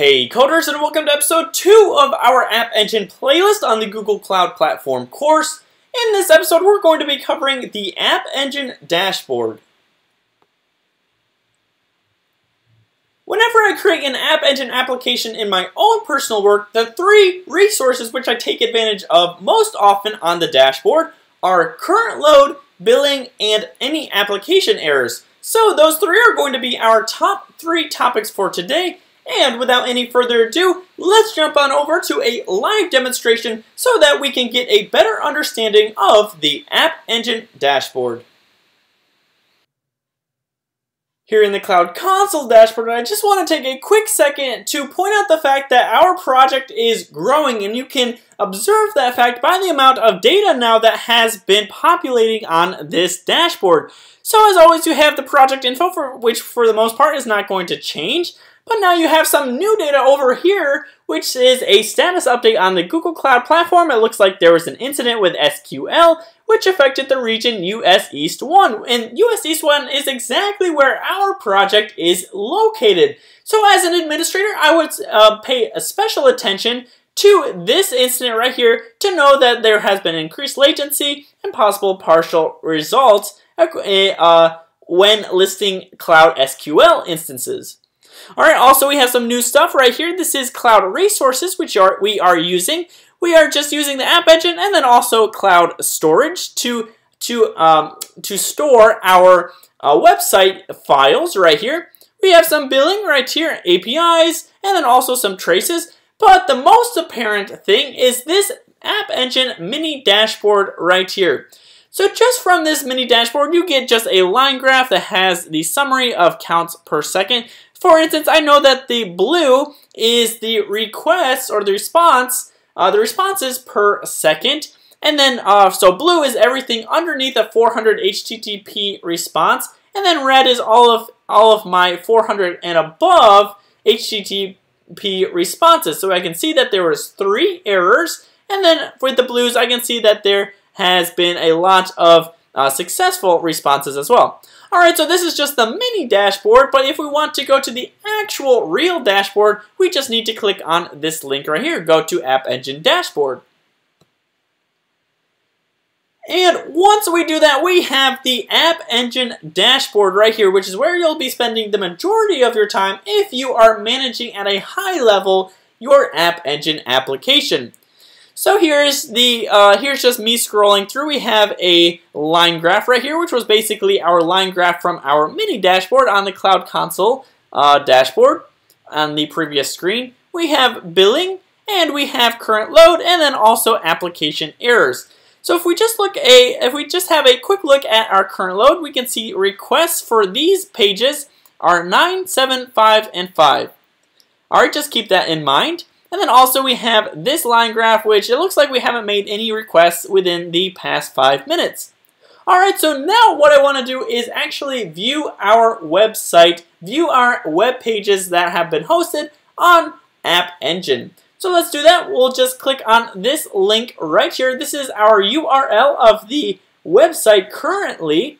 Hey coders and welcome to episode 2 of our App Engine playlist on the Google Cloud Platform course. In this episode we're going to be covering the App Engine dashboard. Whenever I create an App Engine application in my own personal work, the three resources which I take advantage of most often on the dashboard are current load, billing, and any application errors. So those three are going to be our top three topics for today. And without any further ado, let's jump on over to a live demonstration so that we can get a better understanding of the App Engine dashboard. Here in the Cloud Console dashboard, I just want to take a quick second to point out the fact that our project is growing and you can observe that fact by the amount of data now that has been populating on this dashboard. So as always, you have the project info, for which for the most part is not going to change. But now you have some new data over here, which is a status update on the Google Cloud Platform. It looks like there was an incident with SQL, which affected the region US East 1. And US East 1 is exactly where our project is located. So as an administrator, I would uh, pay a special attention to this incident right here to know that there has been increased latency and possible partial results uh, when listing Cloud SQL instances. All right, also we have some new stuff right here. This is Cloud Resources, which are we are using. We are just using the App Engine and then also Cloud Storage to to um, to store our uh, website files right here. We have some billing right here, APIs, and then also some traces. But the most apparent thing is this App Engine mini dashboard right here. So just from this mini dashboard, you get just a line graph that has the summary of counts per second. For instance, I know that the blue is the requests or the response, uh, the responses per second. And then, uh, so blue is everything underneath a 400 HTTP response. And then red is all of, all of my 400 and above HTTP responses. So I can see that there was three errors. And then with the blues, I can see that there has been a lot of uh, successful responses as well. Alright, so this is just the mini dashboard, but if we want to go to the actual real dashboard, we just need to click on this link right here. Go to App Engine Dashboard. And once we do that, we have the App Engine dashboard right here, which is where you'll be spending the majority of your time if you are managing at a high level your App Engine application. So here's the uh, here's just me scrolling through. We have a line graph right here, which was basically our line graph from our mini dashboard on the Cloud Console uh, dashboard on the previous screen. We have billing, and we have current load, and then also application errors. So if we just look a if we just have a quick look at our current load, we can see requests for these pages are 9, 7, 5, and 5. Alright, just keep that in mind. And then also we have this line graph, which it looks like we haven't made any requests within the past five minutes. Alright, so now what I want to do is actually view our website, view our web pages that have been hosted on App Engine. So let's do that. We'll just click on this link right here. This is our URL of the website currently.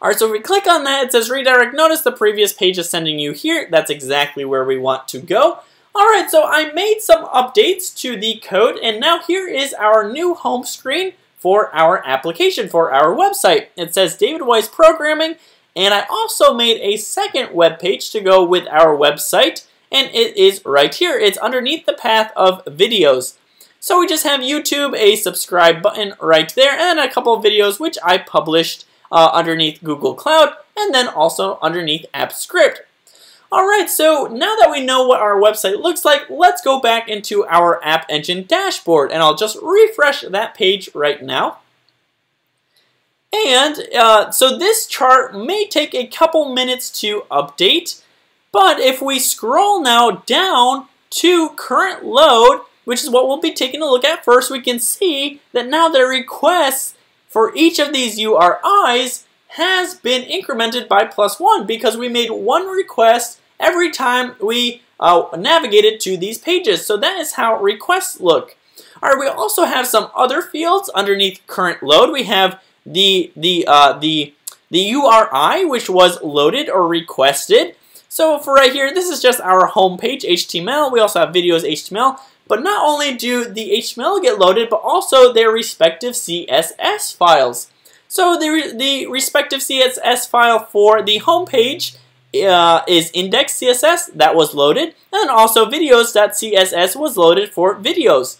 Alright, so if we click on that, it says redirect. Notice the previous page is sending you here. That's exactly where we want to go. Alright, so I made some updates to the code, and now here is our new home screen for our application, for our website. It says David Weiss Programming, and I also made a second web page to go with our website, and it is right here. It's underneath the path of videos. So we just have YouTube, a subscribe button right there, and a couple of videos which I published uh, underneath Google Cloud, and then also underneath AppScript. Alright, so now that we know what our website looks like, let's go back into our App Engine dashboard. And I'll just refresh that page right now. And uh, so this chart may take a couple minutes to update, but if we scroll now down to current load, which is what we'll be taking a look at first, we can see that now the requests for each of these URIs has been incremented by plus one because we made one request every time we uh, navigated to these pages. So that is how requests look. All right, we also have some other fields underneath current load. We have the the uh, the the URI, which was loaded or requested. So for right here, this is just our home page HTML. We also have videos HTML. But not only do the HTML get loaded, but also their respective CSS files. So the, the respective CSS file for the home page uh, is index.css that was loaded, and also videos.css was loaded for videos.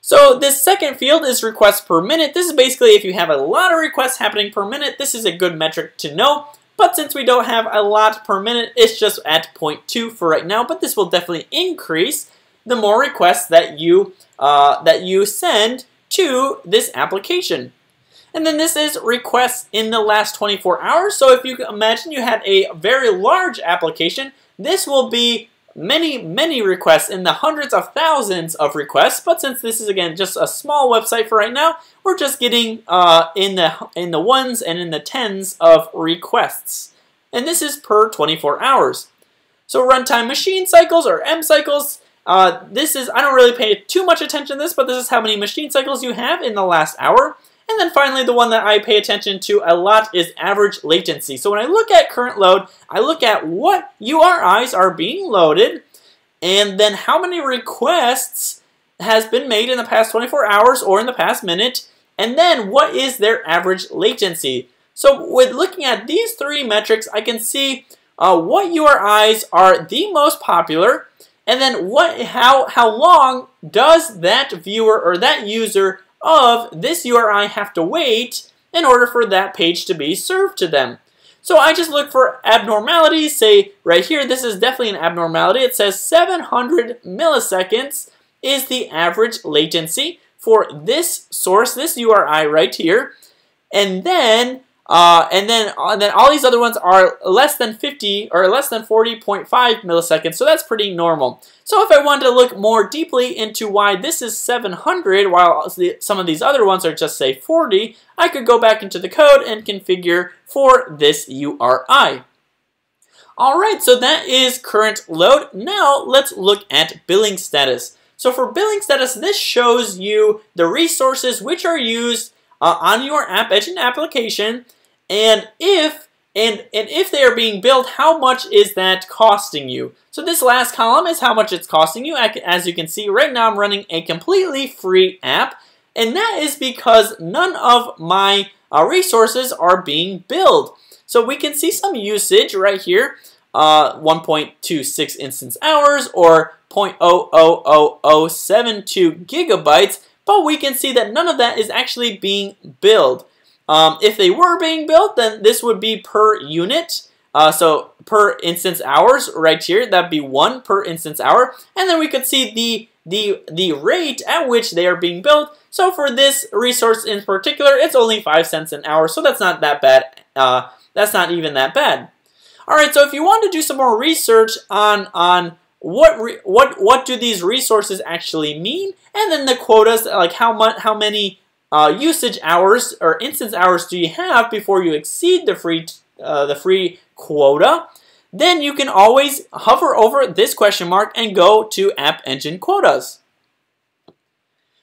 So this second field is requests per minute. This is basically if you have a lot of requests happening per minute, this is a good metric to know. But since we don't have a lot per minute, it's just at 0.2 for right now, but this will definitely increase the more requests that you, uh, that you send to this application. And then this is requests in the last 24 hours. So if you imagine you had a very large application, this will be many, many requests in the hundreds of thousands of requests. But since this is, again, just a small website for right now, we're just getting uh, in, the, in the ones and in the tens of requests. And this is per 24 hours. So runtime machine cycles or M cycles, uh, this is, I don't really pay too much attention to this, but this is how many machine cycles you have in the last hour. And then finally, the one that I pay attention to a lot is average latency. So when I look at current load, I look at what URIs are being loaded, and then how many requests has been made in the past 24 hours or in the past minute, and then what is their average latency. So with looking at these three metrics, I can see uh, what URIs are the most popular, and then what, how, how long does that viewer or that user of this URI have to wait in order for that page to be served to them. So I just look for abnormalities, say right here, this is definitely an abnormality. It says 700 milliseconds is the average latency for this source, this URI right here. And then uh, and then uh, then all these other ones are less than 50 or less than 40.5 milliseconds, so that's pretty normal. So if I wanted to look more deeply into why this is 700 while some of these other ones are just say 40, I could go back into the code and configure for this URI. Alright, so that is current load. Now let's look at billing status. So for billing status, this shows you the resources which are used uh, on your App Engine application and if and, and if they are being built, how much is that costing you? So this last column is how much it's costing you. As you can see, right now I'm running a completely free app, and that is because none of my uh, resources are being billed. So we can see some usage right here, uh, 1.26 instance hours or 0.00072 gigabytes, but we can see that none of that is actually being billed. Um, if they were being built, then this would be per unit. Uh, so per instance hours right here, that'd be one per instance hour. And then we could see the, the, the rate at which they are being built. So for this resource in particular, it's only 5 cents an hour, so that's not that bad. Uh, that's not even that bad. Alright, so if you want to do some more research on, on what what what do these resources actually mean, and then the quotas, like how much, how many uh, usage hours or instance hours do you have before you exceed the free uh, the free quota, then you can always hover over this question mark and go to App Engine Quotas.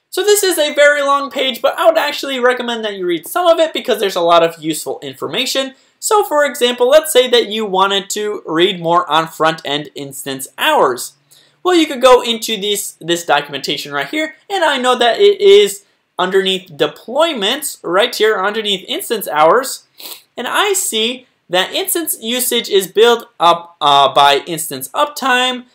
So this is a very long page, but I would actually recommend that you read some of it because there's a lot of useful information. So for example, let's say that you wanted to read more on front-end instance hours. Well, you could go into this, this documentation right here, and I know that it is underneath deployments, right here underneath instance hours, and I see that instance usage is built up uh, by instance uptime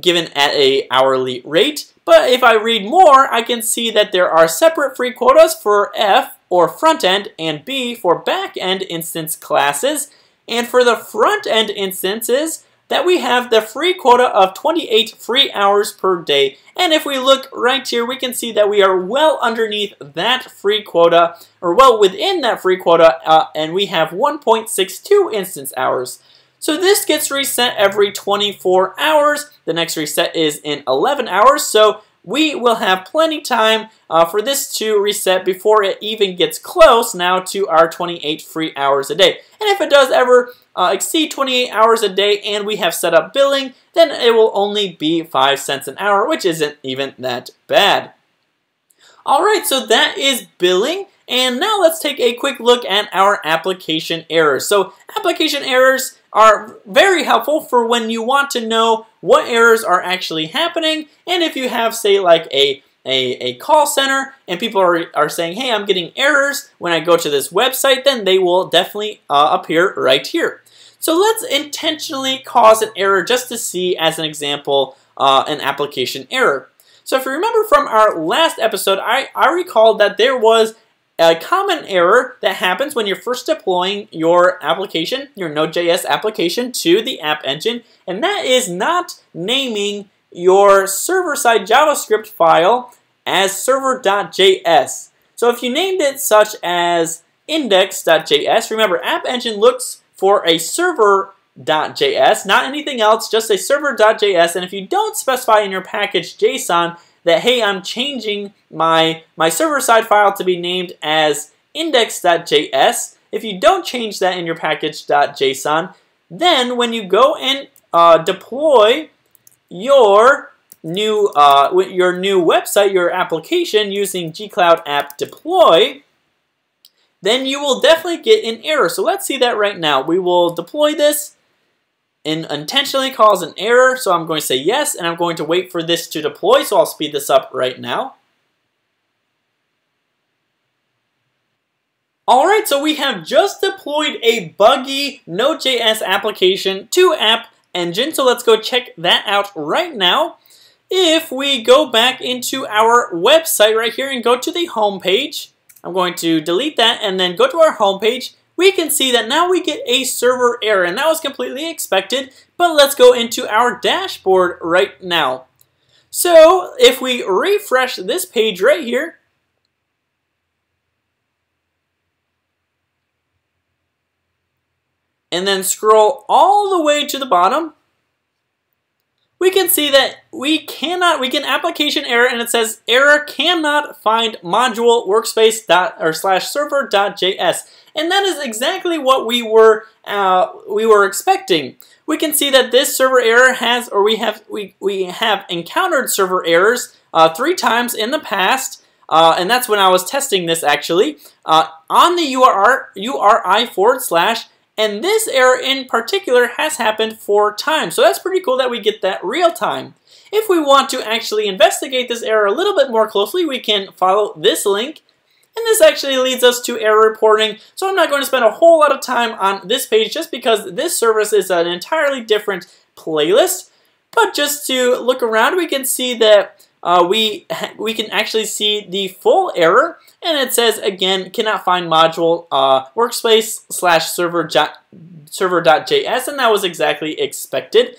given at a hourly rate. But if I read more, I can see that there are separate free quotas for F or front end and B for back end instance classes. And for the front end instances, that we have the free quota of 28 free hours per day. And if we look right here, we can see that we are well underneath that free quota, or well within that free quota, uh, and we have 1.62 instance hours. So this gets reset every 24 hours. The next reset is in 11 hours, so we will have plenty time uh, for this to reset before it even gets close now to our 28 free hours a day. And if it does ever uh, exceed 28 hours a day and we have set up billing, then it will only be 5 cents an hour, which isn't even that bad. Alright, so that is billing. And now let's take a quick look at our application errors. So application errors are very helpful for when you want to know what errors are actually happening and if you have, say, like a a, a call center and people are, are saying, hey, I'm getting errors when I go to this website, then they will definitely uh, appear right here. So let's intentionally cause an error just to see, as an example, uh, an application error. So if you remember from our last episode, I, I recalled that there was a common error that happens when you're first deploying your application, your Node.js application to the App Engine, and that is not naming your server-side JavaScript file as server.js. So if you named it such as index.js, remember App Engine looks for a server.js, not anything else, just a server.js. And if you don't specify in your package JSON that, hey, I'm changing my, my server-side file to be named as index.js, if you don't change that in your package.json, then when you go and uh, deploy your new uh, your new website, your application using gcloud app deploy, then you will definitely get an error. So let's see that right now. We will deploy this and intentionally cause an error. So I'm going to say yes, and I'm going to wait for this to deploy. So I'll speed this up right now. Alright, so we have just deployed a buggy Node.js application to App Engine, so let's go check that out right now. If we go back into our website right here and go to the home page, I'm going to delete that and then go to our home page. We can see that now we get a server error, and that was completely expected, but let's go into our dashboard right now. So if we refresh this page right here, and then scroll all the way to the bottom, we can see that we cannot, we get application error and it says error cannot find module workspace dot or slash server dot js. And that is exactly what we were uh, we were expecting. We can see that this server error has, or we have we, we have encountered server errors uh, three times in the past. Uh, and that's when I was testing this actually, uh, on the URI, URI forward slash and this error in particular has happened four times. So that's pretty cool that we get that real time. If we want to actually investigate this error a little bit more closely, we can follow this link. And this actually leads us to error reporting. So I'm not going to spend a whole lot of time on this page just because this service is an entirely different playlist. But just to look around, we can see that uh, we, we can actually see the full error and it says again cannot find module uh, workspace slash server server.js and that was exactly expected.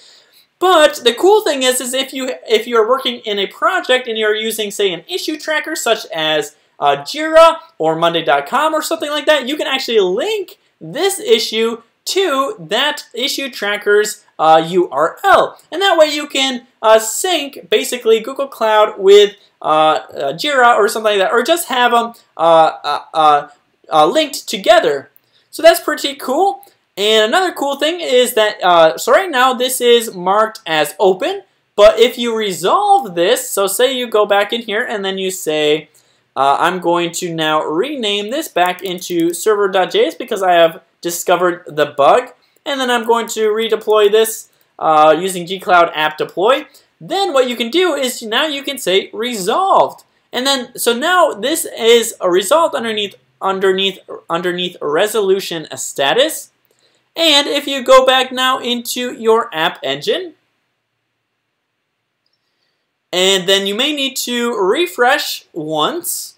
But the cool thing is, is if you if you're working in a project and you're using say an issue tracker such as uh, Jira or Monday.com or something like that, you can actually link this issue to that issue tracker's uh, URL. And that way you can uh, sync basically Google Cloud with Jira or something like that, or just have them uh, uh, linked together. So that's pretty cool. And another cool thing is that, so right now this is marked as open, but if you resolve this, so say you go back in here and then you say, I'm going to now rename this back into server.js because I have discovered the bug, and then I'm going to redeploy this uh, using gcloud app deploy. Then what you can do is now you can say resolved. And then, so now this is a result underneath underneath underneath resolution status. And if you go back now into your app engine, and then you may need to refresh once.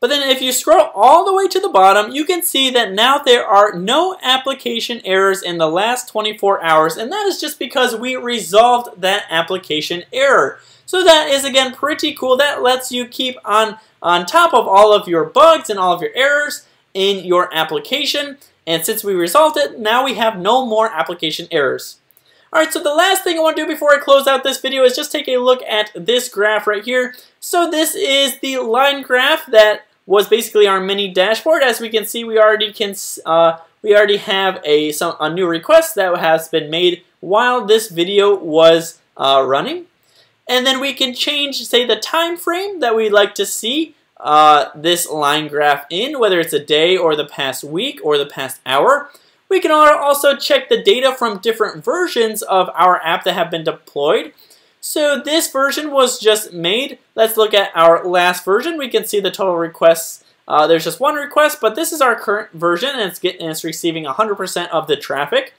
But then if you scroll all the way to the bottom, you can see that now there are no application errors in the last 24 hours, and that is just because we resolved that application error. So that is, again, pretty cool. That lets you keep on, on top of all of your bugs and all of your errors in your application. And since we resolved it, now we have no more application errors. Alright, so the last thing I want to do before I close out this video is just take a look at this graph right here. So this is the line graph that was basically our mini dashboard. As we can see, we already can uh, we already have a some a new request that has been made while this video was uh, running, and then we can change, say, the time frame that we'd like to see uh, this line graph in, whether it's a day or the past week or the past hour. We can also check the data from different versions of our app that have been deployed. So this version was just made. Let's look at our last version. We can see the total requests. Uh, there's just one request, but this is our current version, and it's, getting, it's receiving 100% of the traffic.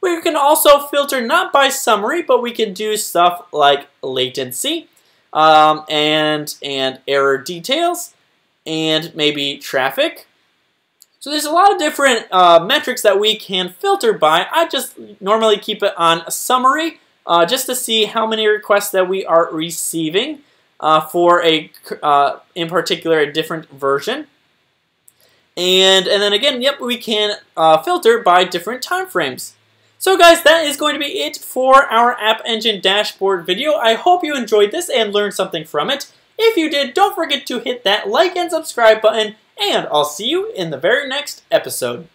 We can also filter not by summary, but we can do stuff like latency um, and, and error details and maybe traffic. So there's a lot of different uh, metrics that we can filter by. I just normally keep it on summary uh, just to see how many requests that we are receiving uh, for a, uh, in particular, a different version. And, and then again, yep, we can uh, filter by different time frames. So guys, that is going to be it for our App Engine dashboard video. I hope you enjoyed this and learned something from it. If you did, don't forget to hit that like and subscribe button, and I'll see you in the very next episode.